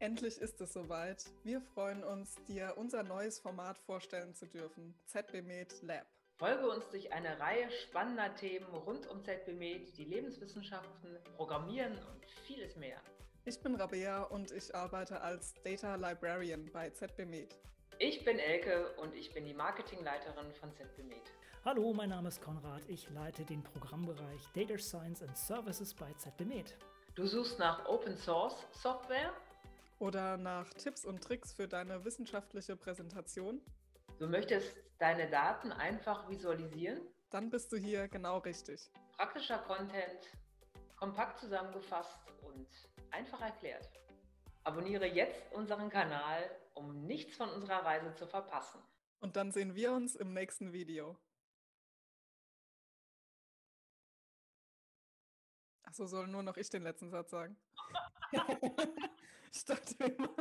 Endlich ist es soweit. Wir freuen uns, dir unser neues Format vorstellen zu dürfen, ZBMed Lab. Folge uns durch eine Reihe spannender Themen rund um ZBMed, die Lebenswissenschaften, Programmieren und vieles mehr. Ich bin Rabea und ich arbeite als Data Librarian bei ZBMed. Ich bin Elke und ich bin die Marketingleiterin von ZBMed. Hallo, mein Name ist Konrad. Ich leite den Programmbereich Data Science and Services bei ZBMed. Du suchst nach Open Source Software? Oder nach Tipps und Tricks für deine wissenschaftliche Präsentation? Du möchtest deine Daten einfach visualisieren? Dann bist du hier genau richtig. Praktischer Content, kompakt zusammengefasst und einfach erklärt. Abonniere jetzt unseren Kanal, um nichts von unserer Reise zu verpassen. Und dann sehen wir uns im nächsten Video. Achso, soll nur noch ich den letzten Satz sagen? ich dachte,